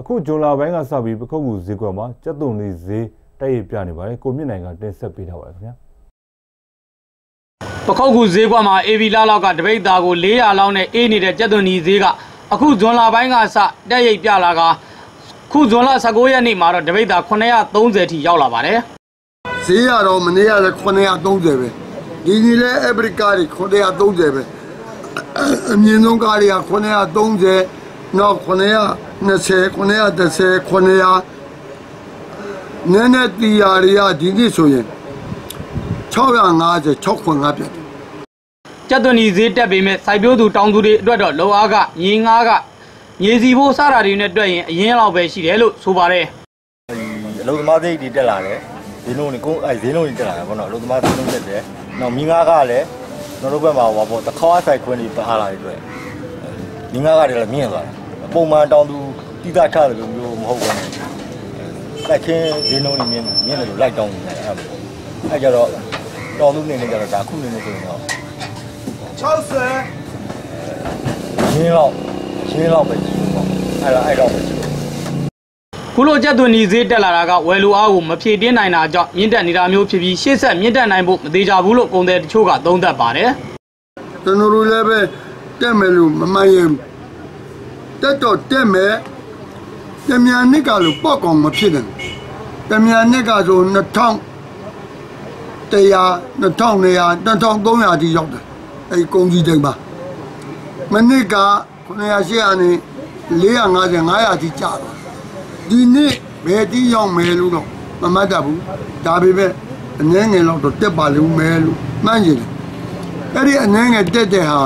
အခုဂျွန်လာပိုင်းကစပြီးပခုတ်ကူဈေးကွက်မှာကြက်သွန်လေးဈေးတိုက်ရိုက်ပြနေပါတယ်ကိုမြင့်နိုင်ကတင်ဆက်ပေးထားပါတယ်ခင်ဗျာပခုတ်ကူဈေးကွက်မှာ AV လာလောက်ကတပိတ်သားကို400လောက်နဲ့အေးနေတဲ့ကြက်သွန်နီဈေးကအခုဇွန်လပိုင်းကစတက်ရိပ်ပြလာကခုဇွန်လ19ရက်နေ့မှာတော့တပိတ်သား930ထိရောက်လာပါတယ်ဈေးရတော့မနေ့ကလည်း930ပဲဒီနေ့လည်းအဖရိကတွေ930ပဲအအမြင့်ဆုံးကားတွေက930 နောက်920 930 900နည်းနည်းတီယာတွေကဒီနေ့ဆိုရင်650 6ခွန်ငါပြတ်တယ်ကြက်သွန်နီဈေးတက်ပေမဲ့စိုက်ပျိုးသူတောင်သူတွေအတွက်တော့လောအားကညီငါးကညီစီဖို့စတာတွေနဲ့တွက်ရင်အရင်လောက်ပဲရှိတယ်လို့ဆိုပါတယ်အလုံးသမားစိတ်တွေတက်လာတယ်ဈေးနှုန်းတွေကိုအဲဈေးနှုန်းတွေတက်လာတယ်ပေါ့နော်အလုံးသမားဈေးနှုန်းတက်တယ်နောက်မီငါးကလည်းကျွန်တော်တို့ဘက်မှာဟောပေါ့တစ်ခေါက်အဆိုင်ခွင့်တွေပါလာတဲ့အတွက်မီငါးကလည်းမြင့်သွားတယ် ပုံမှန်တောင်သူတိကျချတယ်လို့မျိုးမဟုတ်ဘူးနဲ့တိုက်ခင်းဈေးနှုန်းတွေမြင့်မြင့်တယ်လို့လိုက်တောင်းနေတယ်အဲ့ဒါအဲကြတော့တောင်သူနေနေကြတော့ဒါခုနေနေဆိုရင်တော့60ရင်းလောက်ရင်းလောက်ပဲကြည့်ပေါ့အဲ့ဒါအဲ့တော့ပဲကြည့်ခုလိုကြက်သွန်နီဈေးတက်လာတာကဝယ်လူအားကိုမဖြည့်တင်းနိုင်တာကြောင့်မြင့်တက်နေတာမျိုးဖြစ်ပြီးရှေ့ဆက်မြင့်တက်နိုင်ဖို့မသေးကြဘူးလို့ကုန်သည်တချို့ကသုံးသပ်ပါတယ်ကျွန်တော်တို့လည်းပဲတက်မယ်လို့မမှန်ရင် တက်တော့တက်မယ်တမြန်နှစ်ကလို့ပေါ့ကောင်မဖြစ်တယ်တမြန်နှစ်ကဆို2000 100 2200 2300တိရောက်တယ်အဲ့ကုန်ကြီးတိမ်ပါမနစ်က900 800နဲ့450 500တိကျတော့ဒီနေ့ဘယ်တိရောက်မယ်လို့တော့မမှတ်တတ်ဘူးဒါပေမဲ့အငယ်ငယ်တော့တက်ပါလိမ့်မယ်လို့မှန်းကြည့်တယ်အဲ့ဒီအနေငယ်တက်တဲ့ဟာ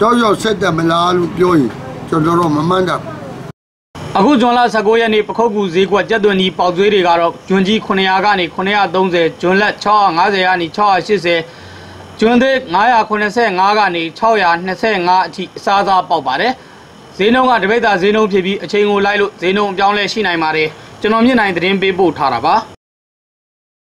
တော့ရောက်ဆက်တယ်မလားလို့ပြောရင် ကျွန်တော်တို့မမှန်တာဘူးအခုဇွန်လ19ရက်နေ့ပခုတ်ကူဈေးကွက်ကြက်သွန်နီပေါက်သွေးတွေကတော့ဂျွန်ကြီး900ကနေ930ဂျွန်လက်650ကနေ680ဂျွန်သေး985ကနေ625အထိအစားအစားပေါက်ပါတယ်ဈေးနှုန်းကတပိတ်တာဈေးနှုန်းဖြစ်ပြီးအချိန်ကိုလိုက်လို့ဈေးနှုန်းအပြောင်းလဲရှိနိုင်ပါတယ်ကျွန်တော်မြင့်နိုင်သတင်းပေးပို့ထားတာပါ